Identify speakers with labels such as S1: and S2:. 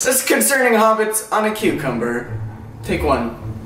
S1: This is concerning hobbits on a cucumber. Take one.